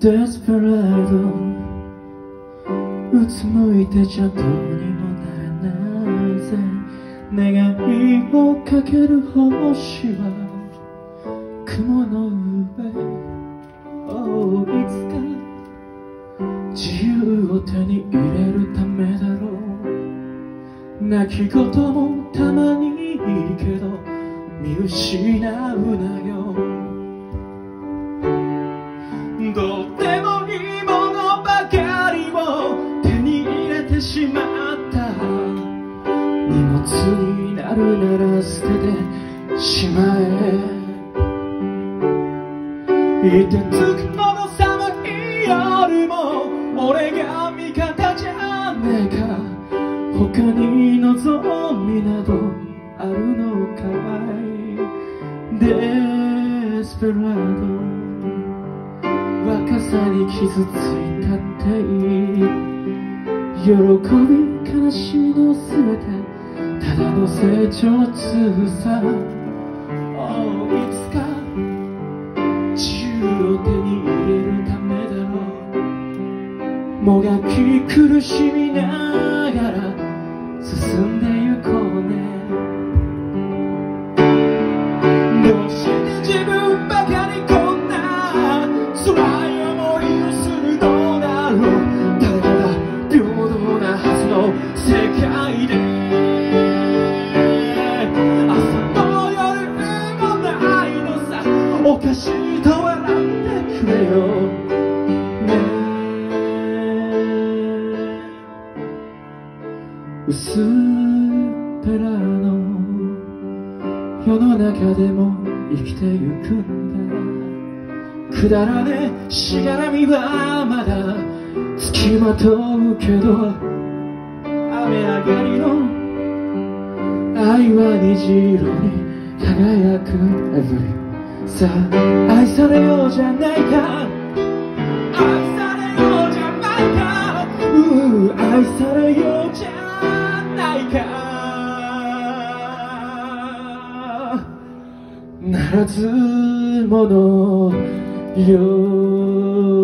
デスペラードうつむいてちゃどうにもならないぜ。願いをかける星は雲の上 Oh いつか自由を手に入れるためだろう。泣き言もたまにいいけど見失うなよ。荷物になるなら捨ててしまえいてつくもの寒い夜も俺が味方じゃねえか他に望みなどあるのかい？デスペラード。若さに傷ついたっていい。喜び悲しみの全て。ただの成長痛さ。Oh いつか。自由を手に入れるためだろう。もがき苦しみながら進んで薄っぺらの世の中でも生きてゆくんだ。くだらねしがらみはまだつきまとうけど雨上がりの愛は虹色に輝く Every さあ愛されようじゃないか。愛されようじゃないか。うう愛されようじゃないかないか。ならず者よ